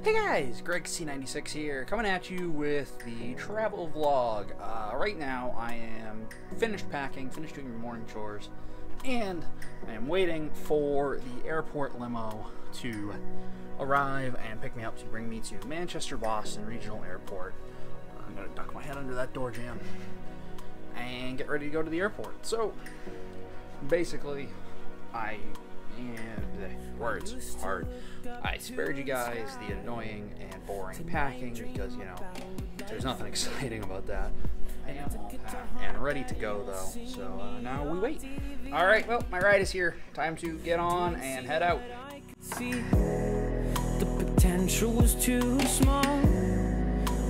Hey guys, Greg C96 here, coming at you with the travel vlog. Uh, right now, I am finished packing, finished doing my morning chores, and I am waiting for the airport limo to arrive and pick me up to bring me to Manchester Boston Regional Airport. I'm gonna duck my head under that door jam and get ready to go to the airport. So, basically, I words hard. I spared you guys the annoying and boring packing because you know there's nothing exciting about that. I am all packed and ready to go though, so uh, now we wait. All right, well my ride is here. Time to get on and head out. The potential was too small.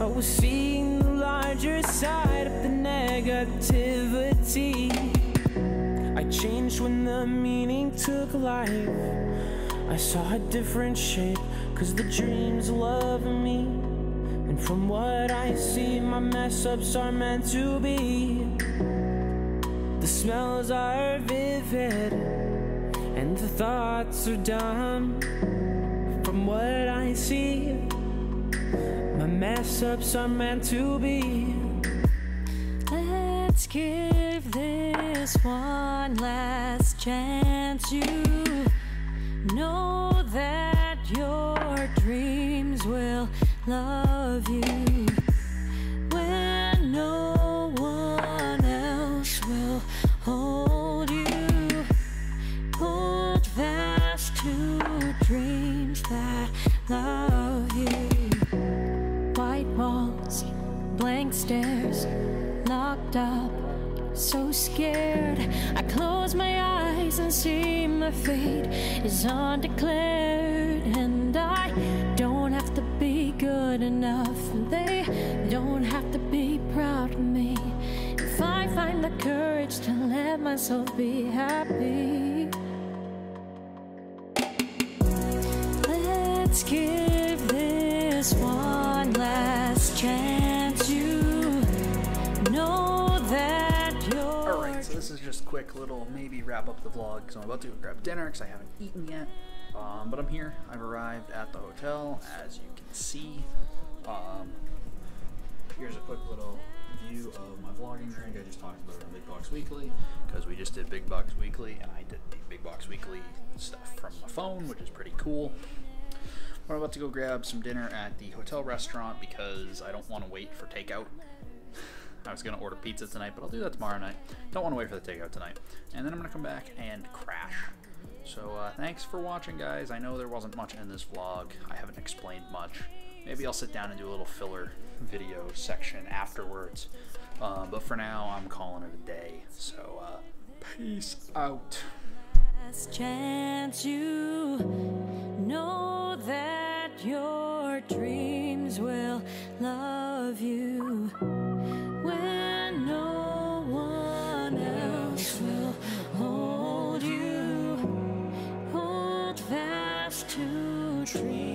I was seeing the larger side of the negativity. I changed when the meaning took life. I saw a different shape, cause the dreams love me. And from what I see, my mess ups are meant to be. The smells are vivid, and the thoughts are dumb. From what I see, my mess ups are meant to be. Let's give this one last chance. You love you when no one else will hold you. Hold fast to dreams that love you. White walls, blank stares, locked up, so scared. I close my eyes and see my fate is undeclared, the courage to let myself be happy. Let's give this one last chance. You know that you're. Alright, so this is just quick little maybe wrap up the vlog because I'm about to go grab dinner because I haven't eaten yet. Um, but I'm here. I've arrived at the hotel as you can see. Um, here's a quick little view of my vlogging rig. I just talked about it on Big Box Weekly because we just did Big Box Weekly and I did the Big Box Weekly stuff from my phone, which is pretty cool. We're about to go grab some dinner at the hotel restaurant because I don't want to wait for takeout. I was going to order pizza tonight, but I'll do that tomorrow night. Don't want to wait for the takeout tonight. And then I'm going to come back and crash. So uh, thanks for watching, guys. I know there wasn't much in this vlog. I haven't explained much. Maybe I'll sit down and do a little filler video section afterwards. Uh, but for now, I'm calling it a day. So uh, peace out. last chance you know that your dreams will love you when no one else will hold you hold fast to dreams